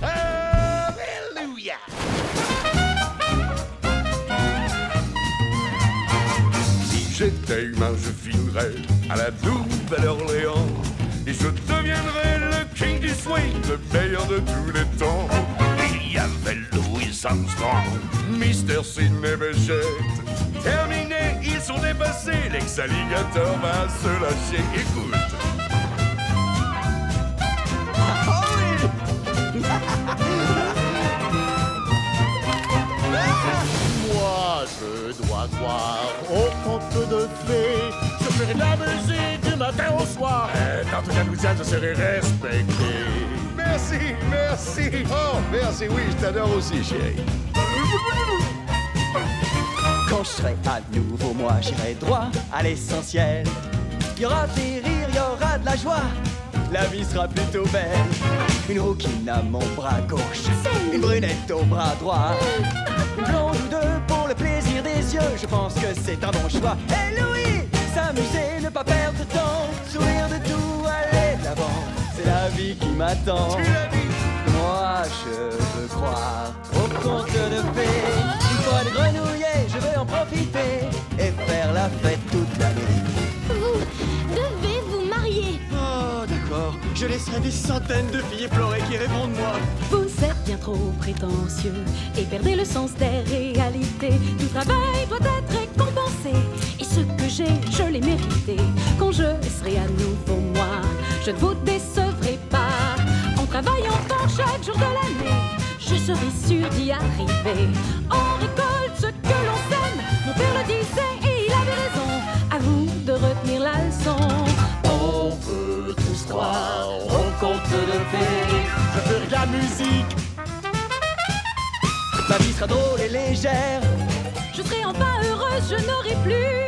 Alléluia Si j'étais humain, je filerais à la Nouvelle-Orléans et je deviendrais le king du swing, le meilleur de tous les temps. Il y avait Louis Armstrong, Mr. Sidney Bechet. Terminé, ils sont dépassés, l'ex-alligator va se lâcher. Écoute. Au conte de fées. Je ferai de la musique du matin au soir. Et dans toute la Louisiane, je serai respecté. Merci, merci. Oh, merci, oui, je t'adore aussi, chérie. Quand je serai à nouveau moi, j'irai droit à l'essentiel. Il y aura des rires, il y aura de la joie. La vie sera plutôt belle. Une rouquine à mon bras gauche, une brunette au bras droit. Une blonde ou deux le plaisir des yeux. Je pense que c'est un bon choix. Et Louis, s'amuser, ne pas perdre de temps. Sourire de tout, aller de l'avant. C'est la vie qui m'attend. Je laisserai des centaines de filles pleurer qui de moi. Vous êtes bien trop prétentieux et perdez le sens des réalités. Tout travail doit être récompensé et ce que j'ai, je l'ai mérité. Quand je serai à nouveau moi, je ne vous décevrai pas. En travaillant fort chaque jour de l'année, je serai sûr d'y arriver. Musique. Ma vie sera drôle et légère. Je serai enfin heureuse, je n'aurai plus